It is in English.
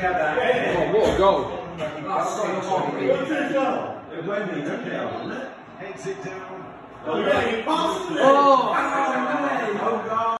Go go. a down.